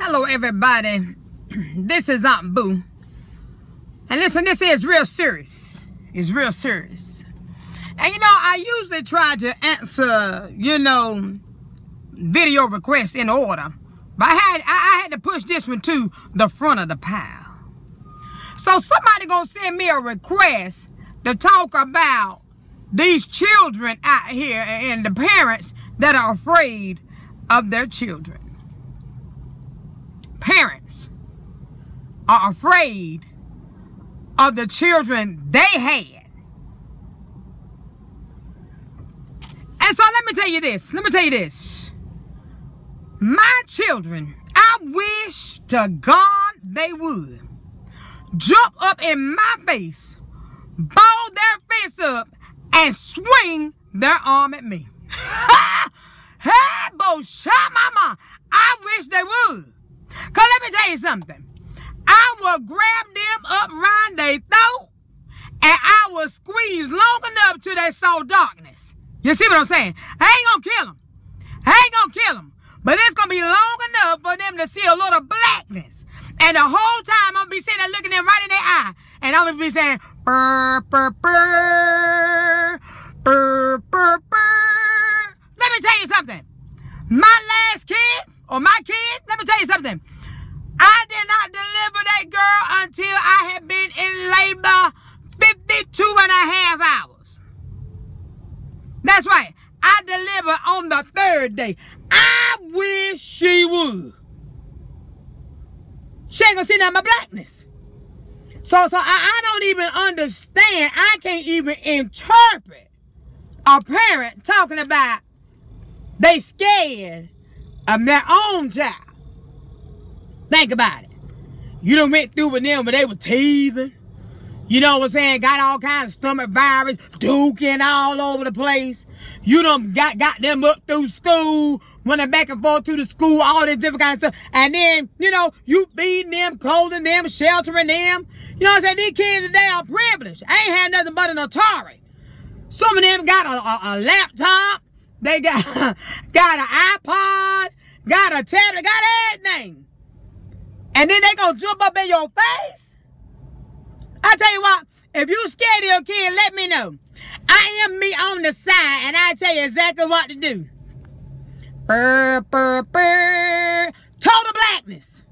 Hello, everybody. This is Aunt Boo. And listen, this is real serious. It's real serious. And you know, I usually try to answer, you know, video requests in order. But I had I had to push this one to the front of the pile. So somebody gonna send me a request to talk about these children out here and the parents that are afraid of their children. Parents are afraid of the children they had. And so let me tell you this. Let me tell you this. My children, I wish to God they would jump up in my face, ball their face up, and swing their arm at me. hey, bo mama, I wish they would. Cause let me tell you something. I will grab them up round their throat and I will squeeze long enough till they saw darkness. You see what I'm saying? I ain't gonna kill them. I ain't gonna kill them. But it's gonna be long enough for them to see a little blackness. And the whole time I'm gonna be sitting there looking them right in their eye. And I'm gonna be saying, burr, burr, burr, burr, burr, burr. Let me tell you something. My last kid, or my kid, let me tell you something. Did not deliver that girl until I had been in labor 52 and a half hours. That's right. I delivered on the third day. I wish she would. She ain't gonna see none of my blackness. So, so I, I don't even understand. I can't even interpret a parent talking about they scared of their own child. Think about it. You done went through with them when they were teething. You know what I'm saying? Got all kinds of stomach virus, duking all over the place. You done got, got them up through school, running back and forth to the school, all this different kind of stuff. And then, you know, you feeding them, clothing them, sheltering them. You know what I'm saying? These kids today are privileged. I ain't had nothing but an Atari. Some of them got a, a, a laptop. They got, got an iPod, got a tablet, got everything. And then they gonna jump up in your face? I tell you what, if you scared of your kid, let me know. I am me on the side, and I tell you exactly what to do. Burr, burr, burr. Total blackness.